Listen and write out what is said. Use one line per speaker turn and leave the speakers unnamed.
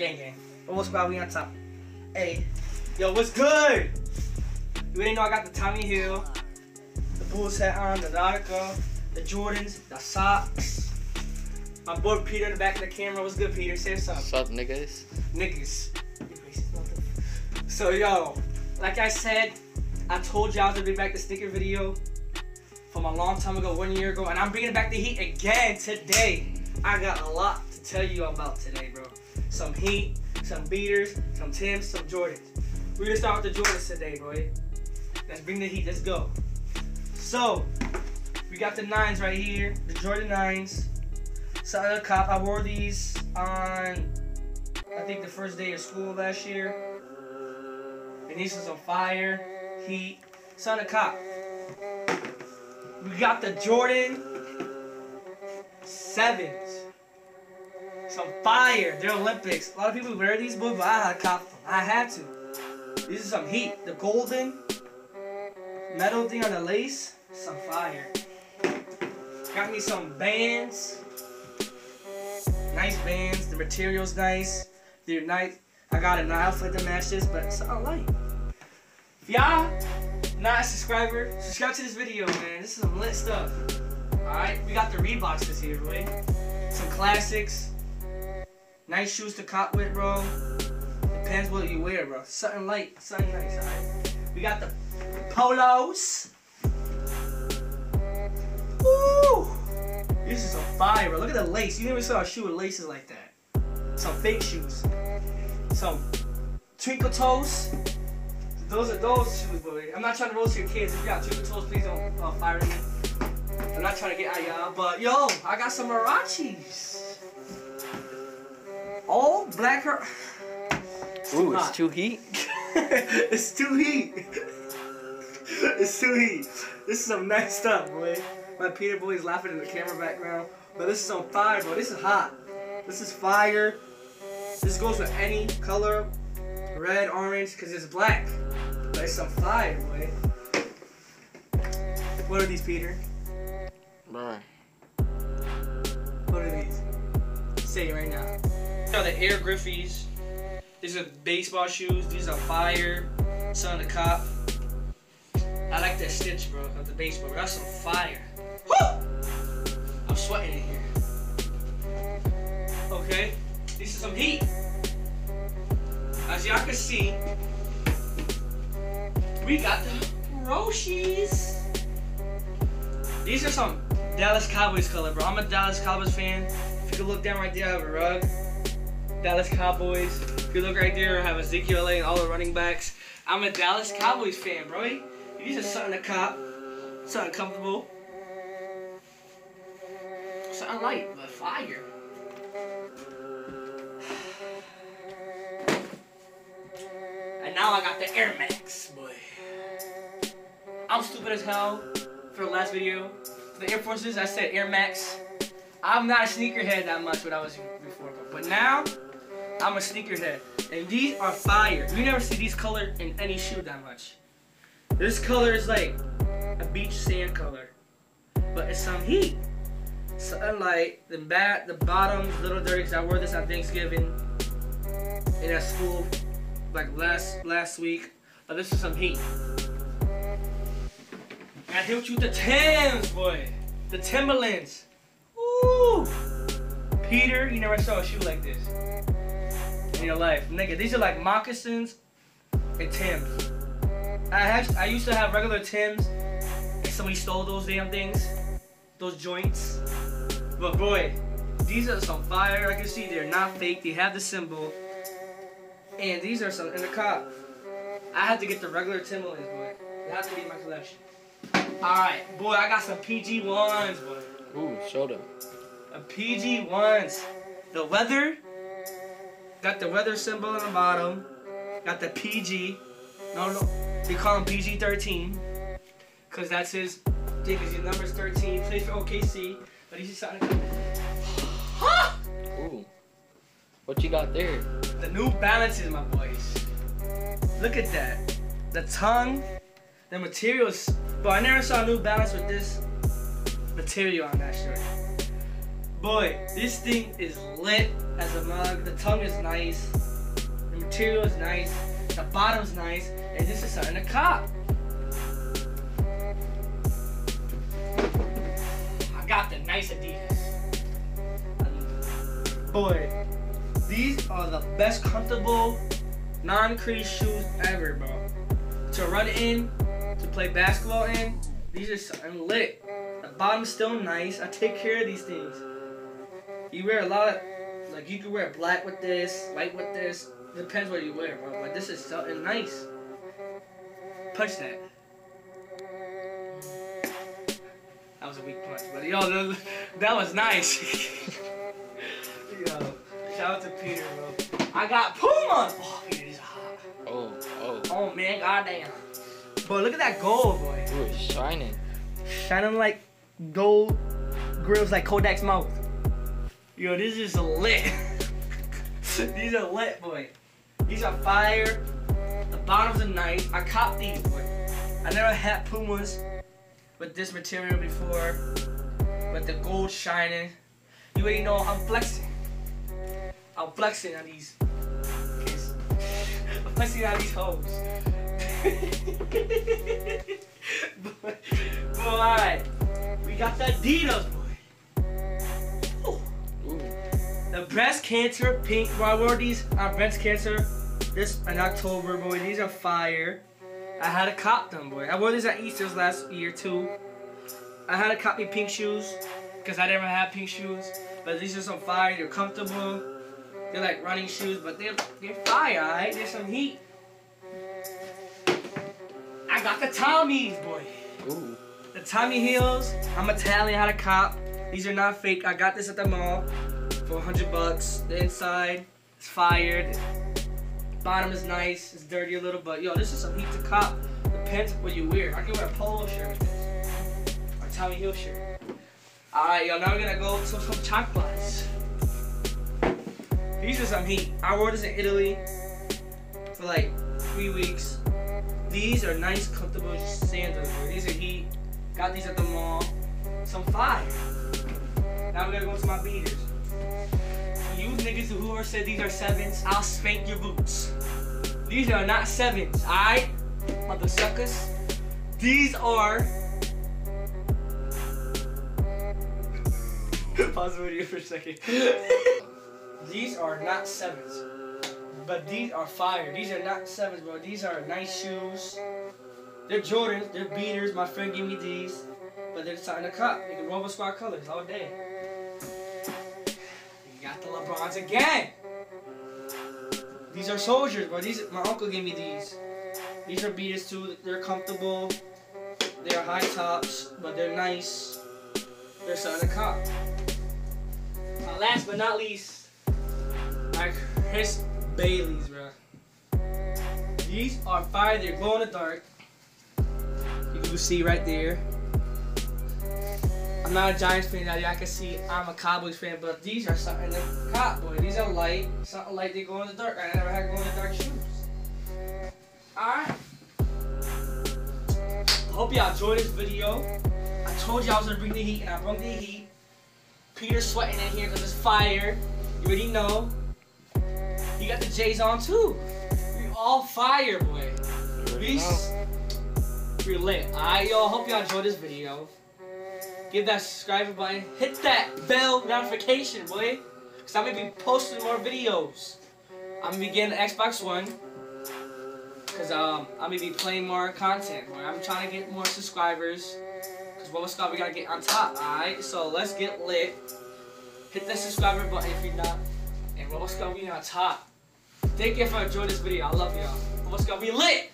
Gang gang. Almost squad, we on top. Hey, yo, what's good? You ain't know I got the Tommy Hill, the Bulls hat on, the Nautica, the Jordans, the socks. My boy Peter in the back of the camera. What's good, Peter? Say something.
What's up, niggas?
Niggas. So yo, like I said, I told y'all gonna bring back the sticker video from a long time ago, one year ago, and I'm bringing back the heat again today. I got a lot to tell you about today, bro. Some heat, some beaters, some Tims, some Jordans. We're gonna start with the Jordans today, boy. Let's bring the heat. Let's go. So, we got the nines right here, the Jordan nines. Son of cop. I wore these on, I think the first day of school last year. And these some fire, heat. Son of cop. We got the Jordan sevens. Some fire. They're Olympics. A lot of people wear these, boys, but I had to cop them. I had to. These are some heat. The golden metal thing on the lace. Some fire. Got me some bands. Nice bands. The material's nice. They're nice. I got an outfit to match this, but it's all light. If y'all not a subscriber, subscribe to this video, man. This is some lit stuff. Alright, we got the Reeboks this here, boy. Some classics. Nice shoes to cop with, bro. Depends what you wear, bro. Something light, something nice, alright? We got the polos. Woo! This is a fire, bro. Look at the lace. You never saw a shoe with laces like that. Some fake shoes. Some twinkle toes. Those are those shoes, boy. I'm not trying to roast your kids. If you got twinkle toes, please don't uh, fire me. I'm not trying to get at y'all, but yo, I got some Huaraches. All black her.
Ooh,
hot.
it's too heat.
it's too heat. it's too heat. This is some nice stuff, boy. My Peter boy is laughing in the camera background. But this is some fire, bro. This is hot. This is fire. This goes with any color. Red, orange, because it's black. But it's some fire, boy. What are these, Peter?
Bruh.
What are these? Say it right now. These are the Air Griffeys. These are baseball shoes. These are fire. Son of the cop. I like that stitch, bro, of the baseball. That's some fire. Woo! I'm sweating in here. Okay. This is some heat. As y'all can see, we got the Roshes. These are some Dallas Cowboys color, bro. I'm a Dallas Cowboys fan. If you can look down right there, I have a rug. Dallas Cowboys. If you look right there, I have Ezekiel and all the running backs. I'm a Dallas Cowboys fan, bro. These are something to cop. Something comfortable. Something light, but fire. And now I got the Air Max, boy. I'm stupid as hell for the last video. For the Air Forces, I said Air Max. I'm not a sneakerhead that much when I was before, but now I'm a sneakerhead. And these are fire. You never see these color in any shoe that much. This color is like a beach sand color, but it's some heat. Something like the bat, the bottoms, little dirty. 'cause I wore this on Thanksgiving and at school, like last last week. But this is some heat. And I hit you with the Tims, boy. The Timberlands. Ooh. Peter, you never saw a shoe like this in your life, nigga. These are like moccasins and Tims. I have, I used to have regular Tims, and somebody stole those damn things, those joints. But boy, these are some fire. I can see they're not fake. They have the symbol, and these are some in the cop. I had to get the regular Timberlands, boy. They have to be in my collection. All right, boy, I got some PG ones, boy.
Ooh, show them.
A PG ones. The weather. Got the weather symbol on the bottom. Got the PG. No, no. They call him PG 13. Cause that's his thing. Cause his number's 13. Plays for OKC. But he's just Huh?
Ooh. What you got there?
The New Balances, my boys. Look at that. The tongue. The materials. But I never saw a New Balance with this material on that shirt. Boy, this thing is lit as a mug. The tongue is nice. The material is nice. The bottom's nice. And this is something to cop. I got the nice Adidas. Boy, these are the best comfortable non-crease shoes ever, bro. To run in, to play basketball in, these are something lit. The bottom's still nice. I take care of these things. You wear a lot of, like you can wear black with this, white with this. Depends what you wear, bro. But this is something nice. Punch that. That was a weak punch, but yo, that, was nice. yo, shout out to Peter, bro. I got Puma. Oh, Peter, these are hot.
Oh, oh.
Oh man, goddamn. Boy, look at that gold, boy.
Ooh, it's shining.
Shining like gold grills like Kodak's mouth. Yo, this is lit. these are lit, boy. These are fire. The bottoms are nice. I copped these, boy. I never had Pumas with this material before. With the gold shining. You already know I'm flexing. I'm flexing on these. I'm flexing on these hoes. boy, boy, we got the Adidas, boy. Breast cancer pink. Bro, I wore these on breast cancer this in October, boy. These are fire. I had to cop them, boy. I wore these at Easter's last year too. I had to cop me pink shoes because I never had pink shoes. But these are some fire. They're comfortable. They're like running shoes, but they're they're fire, alright? There's some heat. I got the Tommies, boy.
Ooh.
The Tommy heels, I'm Italian, how to cop. These are not fake. I got this at the mall for 100 bucks. The inside is fired. Bottom is nice. It's dirty a little, but yo, this is some heat to cop. Depends what you wear. I can wear a polo shirt with this. Or a Tommy Hill shirt. Alright, yo, now we're gonna go to some chocolates. These are some heat. I wore this in Italy for like three weeks. These are nice, comfortable sandals. These are heat. Got these at the mall. Some fire. Now we're gonna go to my beaters. Niggas who are said these are sevens, I'll spank your boots. These are not sevens, alright? Mother suckers. These are. Pause the video for a second. these are not sevens. But these are fire. These are not sevens, bro. These are nice shoes. They're Jordans. They're beaters. My friend gave me these. But they're starting to cut. They can with squad colors all day. LeBrons again. These are soldiers, bro. These my uncle gave me these. These are beaters too. They're comfortable. They're high tops, but they're nice. They're starting to cop. Last but not least, my Chris Bailey's, bro. These are fire. They're glow in the dark. You can see right there. I'm not a Giants fan, now y'all can see I'm a Cowboys fan, but these are something cop, boy. These are light, something light. They go in the dark. I never had glow in the dark shoes. Alright. Hope y'all enjoyed this video. I told you I was gonna bring the heat, and I brought the heat. Peter's sweating in here because it's fire. You already know. You got the J's on too. We all fire, boy. We we're lit. Alright, yo. Hope y'all enjoyed this video. Give that subscribe button. Hit that bell notification, boy. Cause I'm gonna be posting more videos. I'm gonna be getting the Xbox One. Cause um, I'm gonna be playing more content. Boy. I'm trying to get more subscribers. Cause Robosquad we gotta get on top. Alright, so let's get lit. Hit that subscriber button if you're not. And Robosquad we on top. Thank you for enjoying this video. I love y'all. Robosquad be lit.